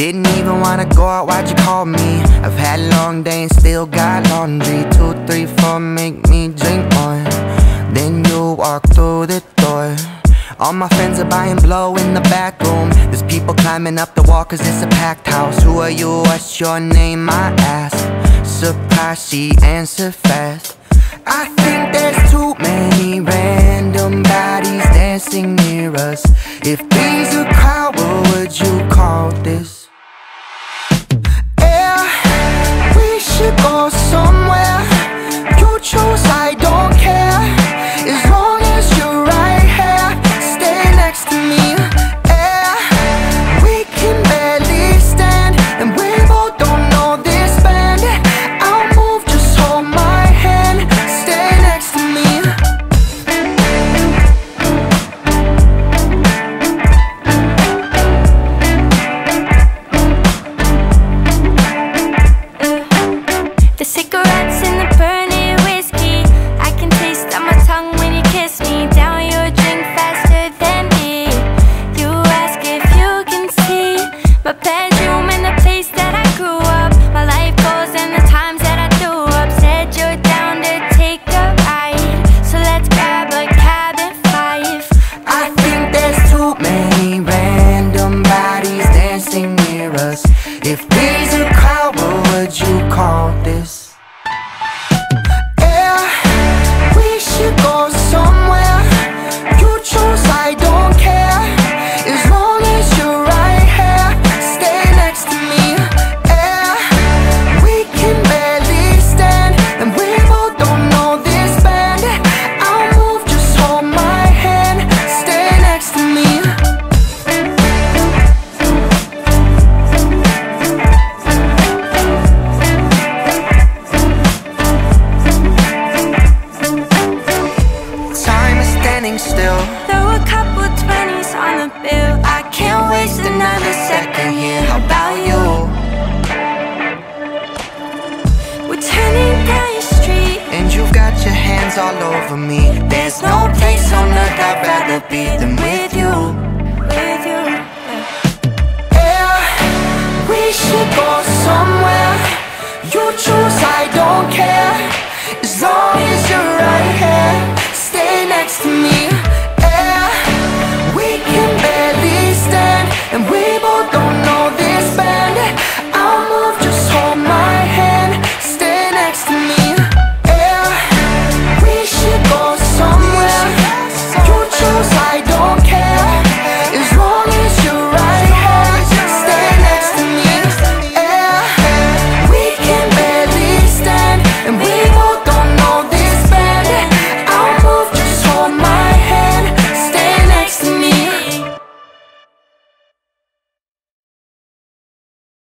Didn't even wanna go out, why'd you call me? I've had a long day and still got laundry. Two, three, four, make me drink more. Then you walk through the door. All my friends are buying blow in the back room. There's people climbing up the wall cause it's a packed house. Who are you, what's your name, I ask. Surprised she answered fast. I think there's too many random bodies dancing near us. If these a crowd, what would you call this? Should My bedroom still. Throw a couple twenties on the bill I can't waste another second here How about you? We're turning down your street And you've got your hands all over me. There's no place on earth I'd rather be than with you.